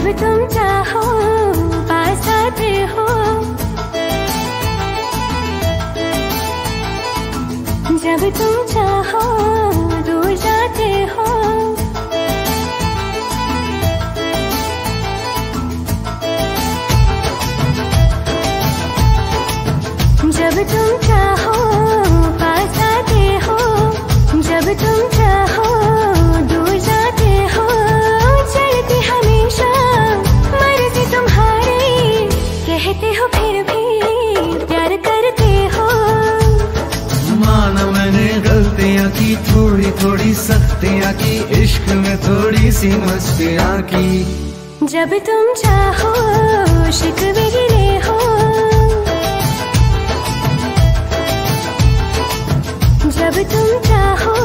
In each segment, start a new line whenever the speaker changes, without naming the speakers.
जब तुम चाहो पास आते हो। जब तुम चाहो, दूर जाते हो। जब तुम चाहो पास आते हो। जब तुम चाहो फिर भी प्यार करते हो।
माना मैंने गलतियाँ की थोड़ी थोड़ी सख्तियाँ की इश्क में थोड़ी सी मस्तियाँ की।
जब तुम चाहो शिकवे गिरे हो। जब तुम चाहो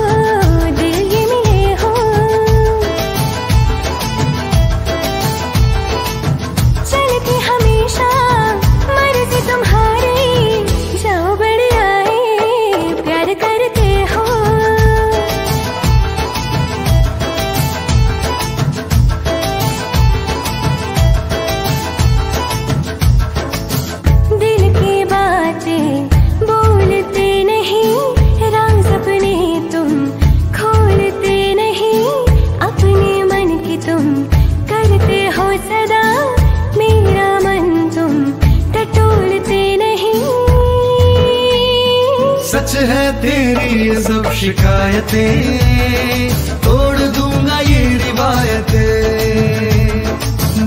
सच है तेरी ये सब शिकायतें। तोड़ दूँगा ये रिवायतें।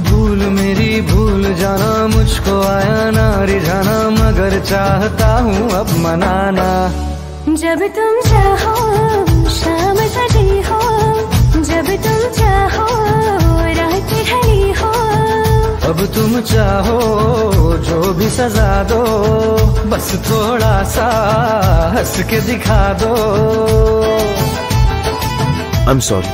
भूल मेरी भूल जाना, मुझको आया ना, रिझाना, मगर चाहता हूँ अब मनाना।
जब तुम चाहो
अब तुम चाहो जो भी सजा दो, बस थोड़ा सा हंस के दिखा दो।
I am sorry